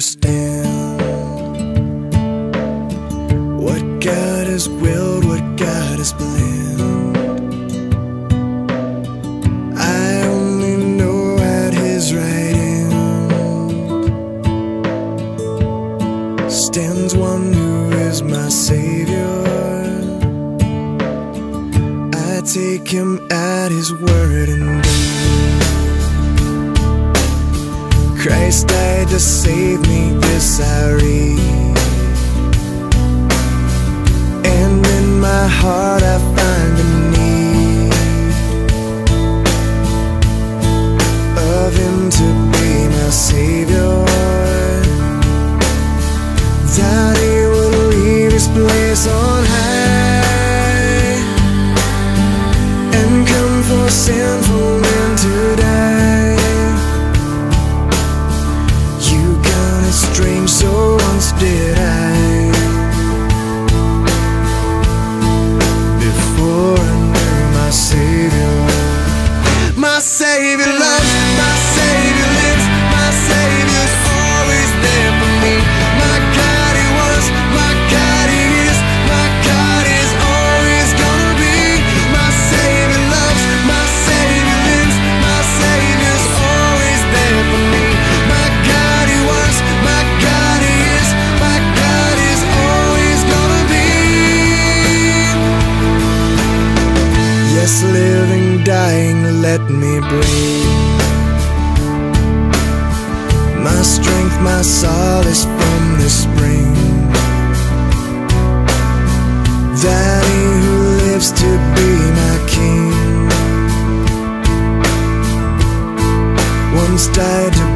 understand what God has willed, what God has planned. I only know at His right hand stands one who is my Savior. I take Him at His word and do. Christ died to save me, this I read. And in my heart I find a need of Him to be my Savior. That He would leave His place on high let me breathe. My strength, my solace from the spring. That he who lives to be my king once died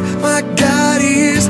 my God, He is